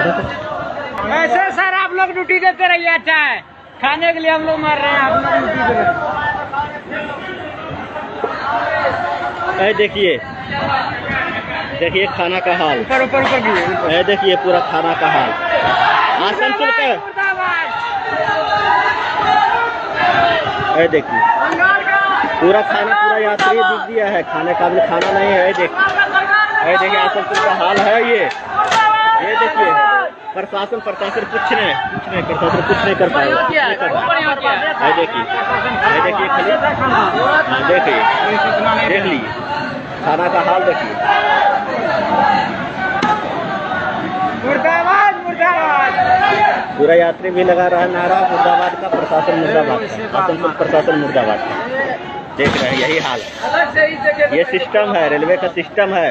ऐसे सर आप लोग ड्यूटी देते रहिए अच्छा है। खाने के लिए हम लोग मर रहे हैं आप लोग ड्यूटी दे रहे देखिए। देखिए खाना का हाल। ऊपर ऊपर ऊपर। ये देखिए पूरा खाना का हाल। आसनसोल का मुर्दाबाद। देखिए। पूरा खाना पूरा यात्री दिख दिया है। खाने का भी खाना नहीं है देखिए। देखिए आसनसोल का हाल है ये। ये देखिए। प्रशासन प्रशासन कुछ नहीं कुछ नहीं प्रशासन कुछ नहीं कर पाएगा। पाएगा। देखिए देखिए खाली। हाँ, देखिए देख लीजिए। खाना का हाल देखिए। मुर्दाबाद मुर्दाबाद। पूरा यात्री भी लगा रहा नारा मुर्दाबाद का प्रशासन मुर्दाबाद आसनसोल प्रशासन मुर्दाबाद का देख रहे हैं यही हाल है। ये सिस्टम है रेलवे का सिस्टम है।